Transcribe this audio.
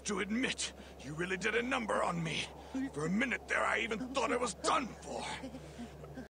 have to admit, you really did a number on me. For a minute there, I even thought I was done for.